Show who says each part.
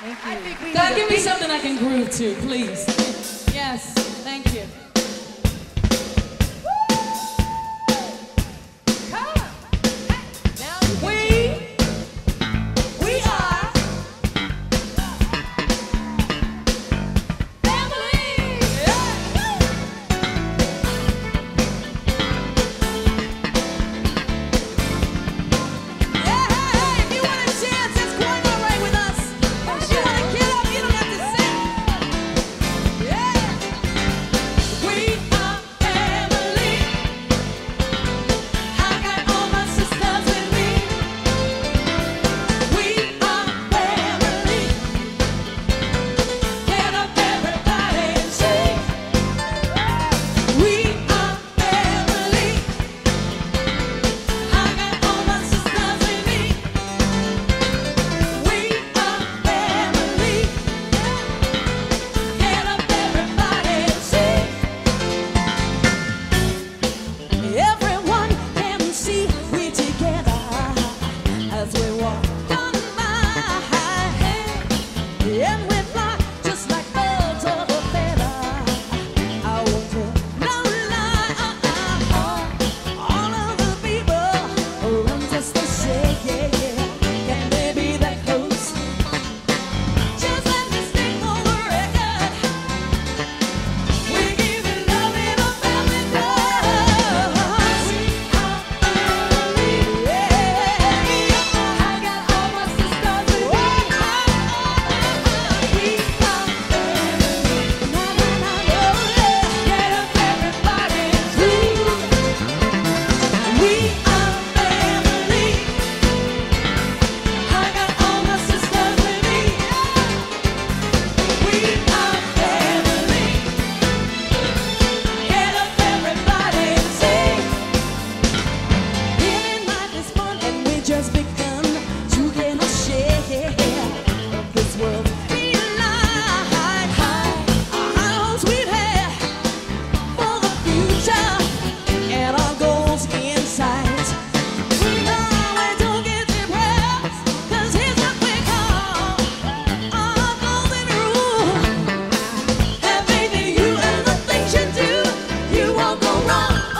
Speaker 1: Thank you.
Speaker 2: God, give me something I can groove to, please. Yes, thank you. on.